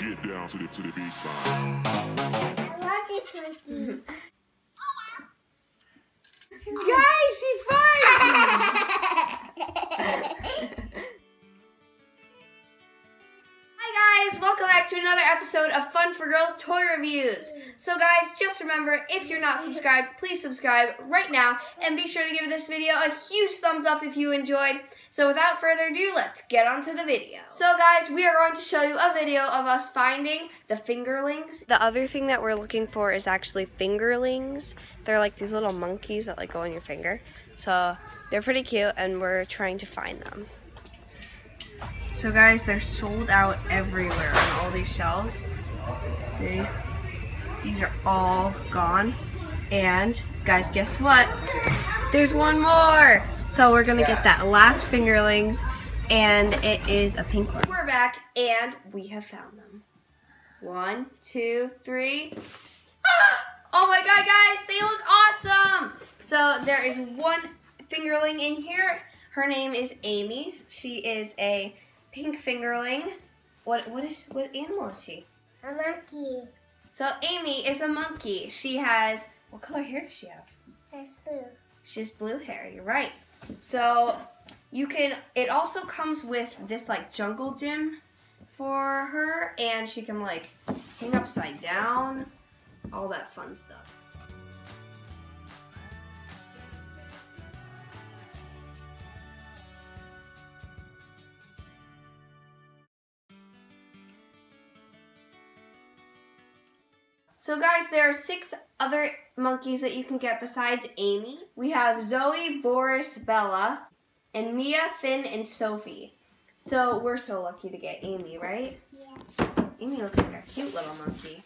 Get down to the to the B side. I love this monkey. Guys, she farts! Episode of Fun4Girls Toy Reviews. So guys, just remember, if you're not subscribed, please subscribe right now and be sure to give this video a huge thumbs up if you enjoyed. So without further ado, let's get on to the video. So guys, we are going to show you a video of us finding the fingerlings. The other thing that we're looking for is actually fingerlings. They're like these little monkeys that like go on your finger. So they're pretty cute and we're trying to find them. So guys, they're sold out everywhere on all these shelves. See? These are all gone. And guys, guess what? There's one more. So we're gonna get that last fingerlings and it is a pink one. We're back and we have found them. One, two, three. Ah! Oh my god, guys, they look awesome. So there is one fingerling in here. Her name is Amy. She is a pink fingerling. What what is what animal is she? A monkey. So Amy is a monkey. She has what color hair does she have? That's blue. She has blue hair. You're right. So you can. It also comes with this like jungle gym for her, and she can like hang upside down, all that fun stuff. So guys, there are six other monkeys that you can get besides Amy. We have Zoe, Boris, Bella, and Mia, Finn, and Sophie. So we're so lucky to get Amy, right? Yeah. Amy looks like a cute little monkey.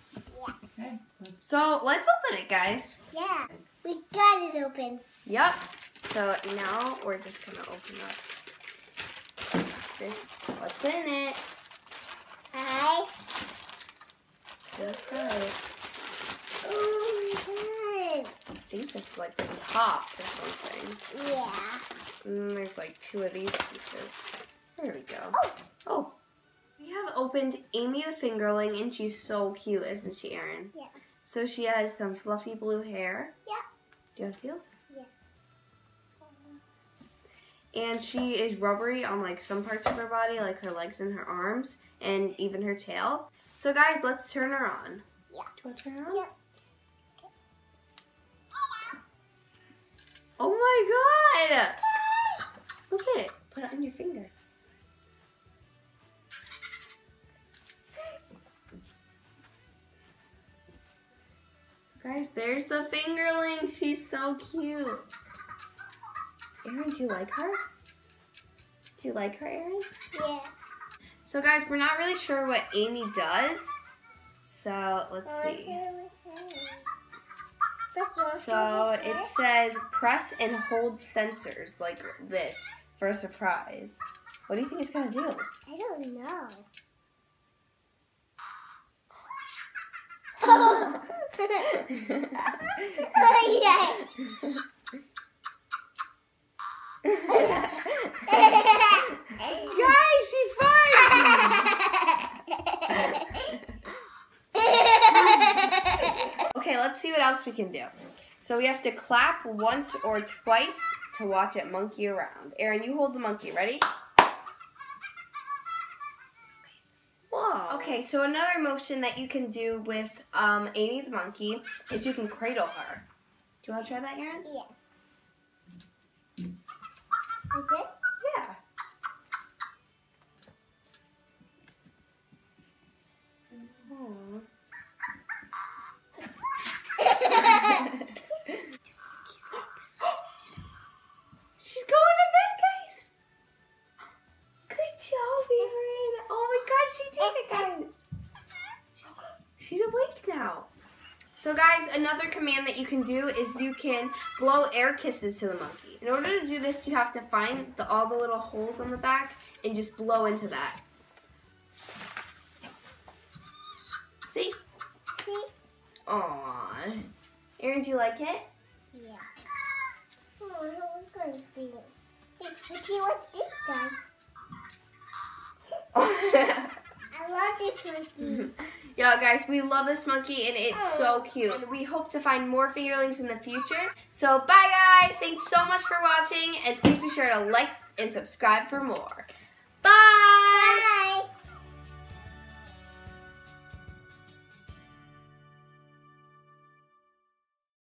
Yeah. So let's open it, guys. Yeah. We got it open. Yep. So now we're just gonna open up this. What's in it? Hi. Just right. Oh my god. I think is like the top or something. Yeah. And then there's like two of these pieces. There we go. Oh. Oh. We have opened Amy the Fingerling, and she's so cute, isn't she, Erin? Yeah. So she has some fluffy blue hair. Yeah. Do you want to feel? Yeah. And she is rubbery on like some parts of her body, like her legs and her arms, and even her tail. So guys, let's turn her on. Yeah. Do you want to turn her on? Yeah. Look at it. Put it on your finger. So guys, there's the fingerling. She's so cute. Erin, do you like her? Do you like her, Erin? Yeah. So guys, we're not really sure what Amy does. So let's see. So it says press and hold sensors like this for a surprise. What do you think it's gonna do? I don't know. oh, Guys, she farts! okay, let's see what else we can do. So we have to clap once or twice to watch it monkey around. Erin, you hold the monkey. Ready? Whoa. Okay, so another motion that you can do with um, Amy the monkey is you can cradle her. Do you want to try that, Erin? yeah. Like She's awake now. So, guys, another command that you can do is you can blow air kisses to the monkey. In order to do this, you have to find the, all the little holes on the back and just blow into that. See? See? Aww. Erin, do you like it? Yeah. Oh, no one's going to see let's see what this does. I love this monkey. Yeah, guys, we love this monkey and it's oh. so cute. And we hope to find more fingerlings in the future. So, bye, guys. Thanks so much for watching. And please be sure to like and subscribe for more. Bye. Bye.